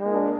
Mm-hmm.